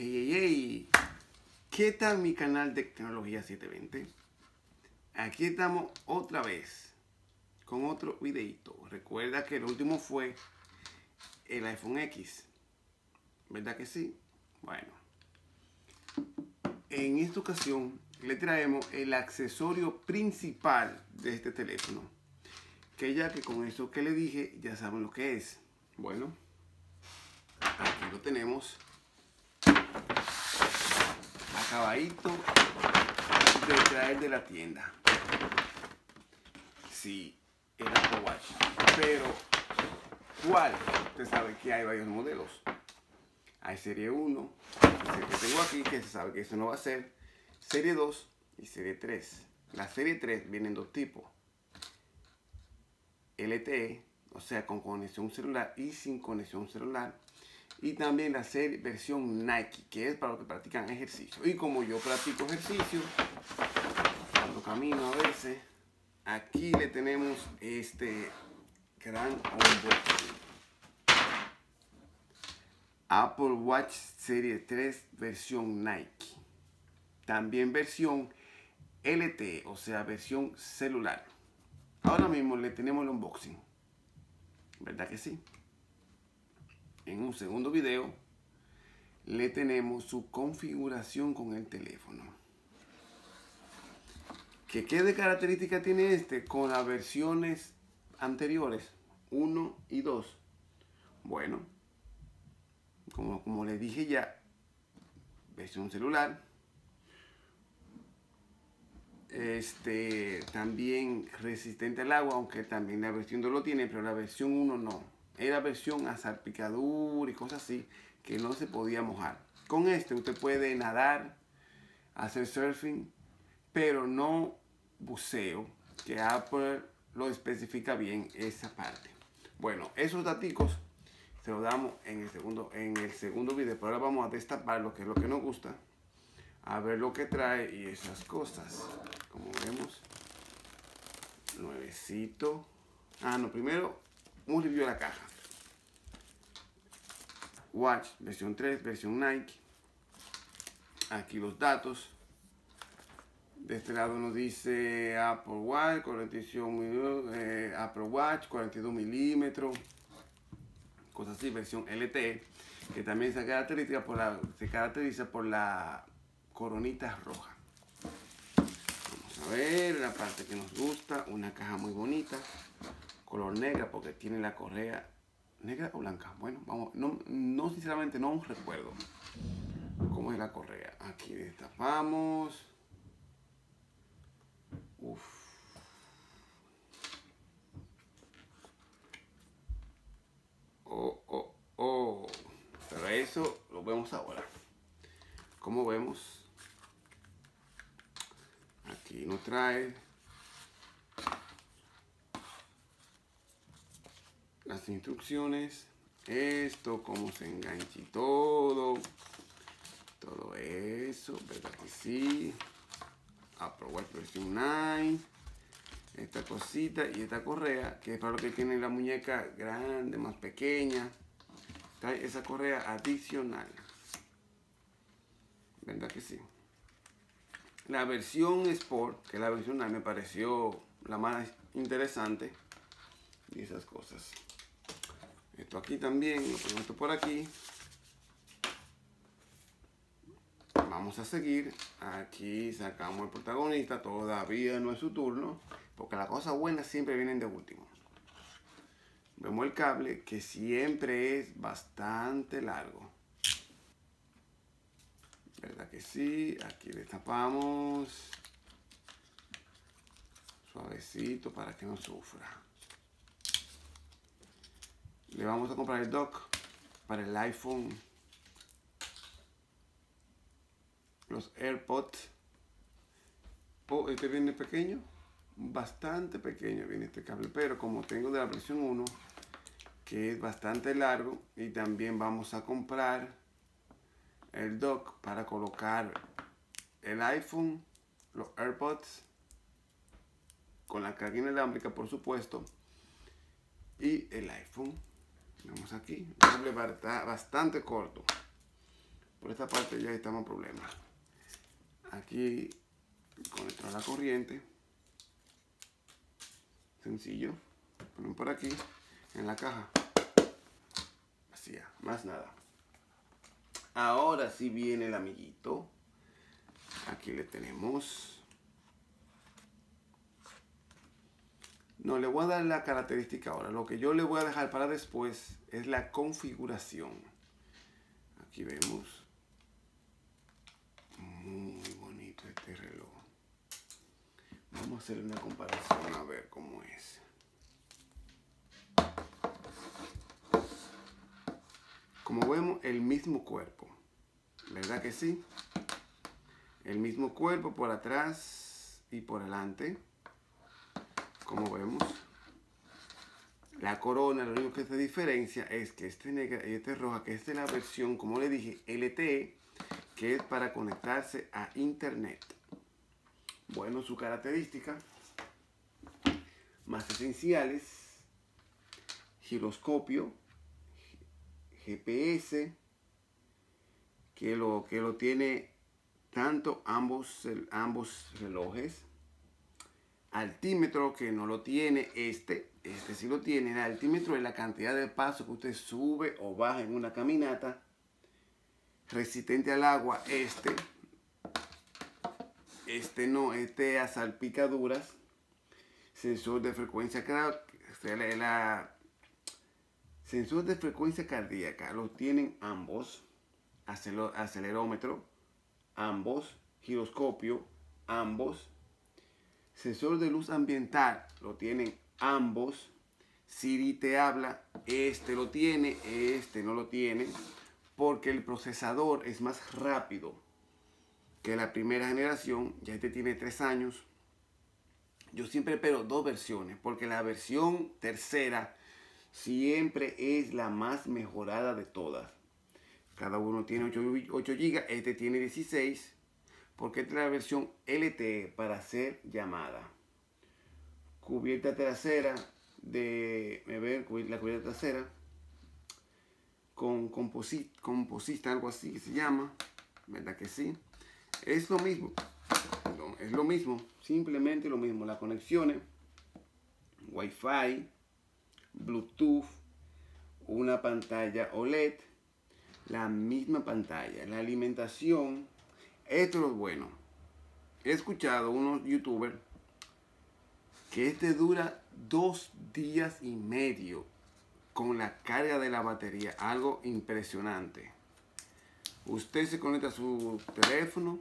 Hey, hey, hey. ¿Qué tal mi canal de Tecnología 720? Aquí estamos otra vez con otro videito. Recuerda que el último fue el iPhone X. ¿Verdad que sí? Bueno. En esta ocasión le traemos el accesorio principal de este teléfono. Que ya que con eso que le dije ya saben lo que es. Bueno, aquí lo tenemos acabadito de traer de la tienda. Sí, el Apple. Pero, ¿cuál? Usted sabe que hay varios modelos. Hay serie 1, el que tengo aquí, que se sabe que eso no va a ser. Serie 2 y serie 3. La serie 3 viene en dos tipos. LTE, o sea, con conexión celular y sin conexión celular y también la serie versión Nike, que es para los que practican ejercicio. Y como yo practico ejercicio, cuando camino a veces, aquí le tenemos este gran unboxing. Apple Watch Serie 3 versión Nike. También versión LTE, o sea, versión celular. Ahora mismo le tenemos el unboxing. ¿Verdad que sí? En un segundo video le tenemos su configuración con el teléfono. ¿Qué, qué de característica tiene este con las versiones anteriores? 1 y 2. Bueno, como, como le dije ya, versión celular. Este también resistente al agua, aunque también la versión 2 lo tiene, pero la versión 1 no era versión a salpicadura y cosas así que no se podía mojar. Con este usted puede nadar, hacer surfing, pero no buceo, que Apple lo especifica bien esa parte. Bueno, esos datos se los damos en el segundo, en el segundo video, pero ahora vamos a destapar lo que es lo que nos gusta, a ver lo que trae y esas cosas. Como vemos, nuevecito. Ah, no, primero un review de la caja. Watch, versión 3, versión Nike. Aquí los datos. De este lado nos dice Apple Watch, 42, eh, Apple Watch, 42 milímetros. Cosas así, versión LTE. Que también se caracteriza por la, se caracteriza por la coronita roja. Vamos a ver la parte que nos gusta. Una caja muy bonita. Color negra porque tiene la correa ¿Negra o blanca? Bueno, vamos, no, no sinceramente no recuerdo cómo es la correa. Aquí destapamos. Uf. Oh, oh, oh. Pero eso lo vemos ahora. Como vemos, aquí nos trae las instrucciones, esto, cómo se engancha todo, todo eso, ¿verdad que sí? Aprobar versión 9, esta cosita y esta correa, que es para lo que tiene la muñeca grande, más pequeña, trae esa correa adicional, ¿verdad que sí? La versión Sport, que la versión 9, me pareció la más interesante y esas cosas. Esto aquí también, lo pongo esto por aquí. Vamos a seguir. Aquí sacamos el protagonista. Todavía no es su turno. Porque las cosas buenas siempre vienen de último. Vemos el cable que siempre es bastante largo. ¿Verdad que sí? Aquí destapamos. Suavecito para que no sufra le vamos a comprar el dock para el iPhone los AirPods. Oh, este viene pequeño bastante pequeño viene este cable pero como tengo de la versión 1 que es bastante largo y también vamos a comprar el dock para colocar el iPhone los AirPods con la carga inalámbrica por supuesto y el iPhone Vamos aquí, un cable bastante corto. Por esta parte ya estamos en problemas. Aquí conectar la corriente. Sencillo. Ponen por aquí en la caja. Vacía, más nada. Ahora sí viene el amiguito. Aquí le tenemos. No, le voy a dar la característica ahora. Lo que yo le voy a dejar para después es la configuración. Aquí vemos. Muy bonito este reloj. Vamos a hacer una comparación a ver cómo es. Como vemos, el mismo cuerpo. ¿Verdad que sí? El mismo cuerpo por atrás y por adelante. Como vemos. La corona, lo único que se diferencia es que este negra y este roja, que esta es la versión, como le dije, LTE, que es para conectarse a internet. Bueno, su característica más esenciales, giroscopio, GPS, que lo, que lo tiene tanto ambos, ambos relojes. Altímetro que no lo tiene este, este sí lo tiene. El altímetro es la cantidad de pasos que usted sube o baja en una caminata. Resistente al agua, este. Este no, este a salpicaduras. Sensor de frecuencia, Sensor de frecuencia cardíaca lo tienen ambos. Acelerómetro, ambos. Giroscopio, ambos. Sensor de luz ambiental lo tienen ambos. Siri te habla, este lo tiene, este no lo tiene, porque el procesador es más rápido que la primera generación. Ya este tiene tres años. Yo siempre espero dos versiones, porque la versión tercera siempre es la más mejorada de todas. Cada uno tiene 8, GB, este tiene 16, porque esta es la versión LTE para hacer llamada. Cubierta trasera de, me ven, la cubierta trasera con composita, algo así que se llama, ¿verdad que sí? Es lo mismo, es lo mismo, simplemente lo mismo, las conexiones, Wi-Fi, Bluetooth, una pantalla OLED, la misma pantalla, la alimentación. Esto es lo bueno. He escuchado unos youtubers que este dura dos días y medio con la carga de la batería. Algo impresionante. Usted se conecta a su teléfono.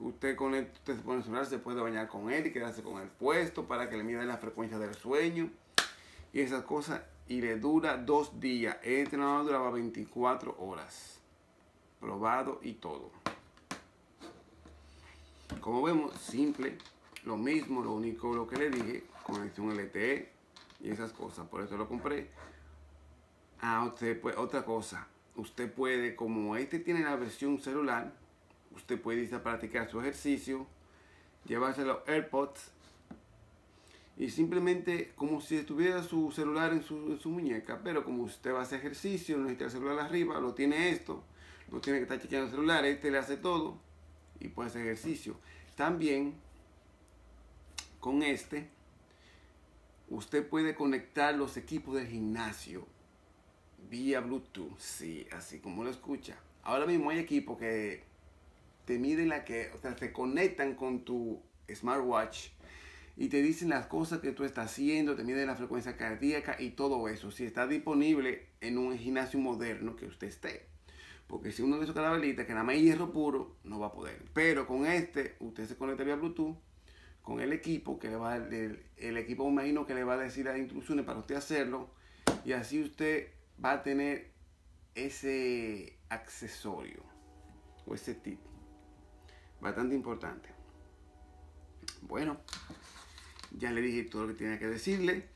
Usted, conecta, usted se pone el celular, se puede bañar con él y quedarse con el puesto para que le mida la frecuencia del sueño y esas cosas y le dura dos días. Este entrenador duraba 24 horas. Probado y todo. Como vemos, simple, lo mismo, lo único lo que le dije, conexión LTE y esas cosas. Por eso lo compré. Ah, usted puede, otra cosa. Usted puede, como este tiene la versión celular, usted puede irse a practicar su ejercicio, llevarse los AirPods y simplemente como si estuviera su celular en su, muñeca, pero como usted va a hacer ejercicio, no necesita el celular arriba, lo tiene esto, no tiene que estar chequeando el celular, este le hace todo y hacer ejercicio. También con este, usted puede conectar los equipos de gimnasio vía Bluetooth, sí, así como lo escucha. Ahora mismo hay equipos que te miden la que, o sea, se conectan con tu smartwatch y te dicen las cosas que tú estás haciendo, te miden la frecuencia cardíaca y todo eso. Si está disponible en un gimnasio moderno que usted esté. Porque si uno de esos calaveritas que nada más hierro puro, no va a poder. Pero con este, usted se conecta vía Bluetooth con el equipo, que le va el, el equipo, me imagino que le va a decir las instrucciones para usted hacerlo. Y así usted va a tener ese accesorio o ese tip. Bastante importante. Bueno, ya le dije todo lo que tenía que decirle.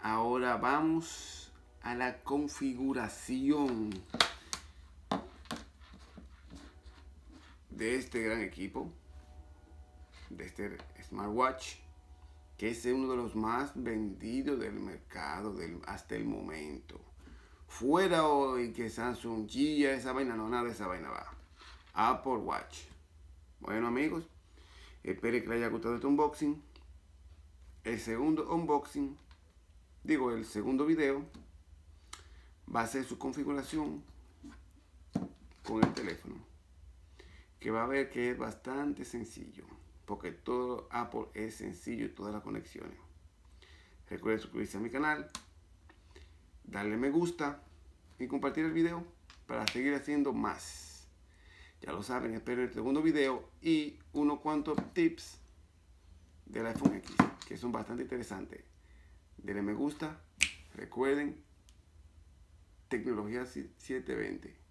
Ahora vamos a la configuración de este gran equipo, de este smartwatch, que es uno de los más vendidos del mercado del, hasta el momento. Fuera hoy que Samsung Gia, esa vaina, no, nada de esa vaina va. Apple Watch. Bueno amigos, espero que les haya gustado este unboxing. El segundo unboxing, digo el segundo video, va a ser su configuración con el teléfono. Que va a ver que es bastante sencillo. Porque todo Apple es sencillo y todas las conexiones. Recuerden suscribirse a mi canal, darle me gusta y compartir el video para seguir haciendo más. Ya lo saben, espero el segundo video y unos cuantos tips del iPhone X que son bastante interesantes. Denle me gusta, recuerden, tecnología 720.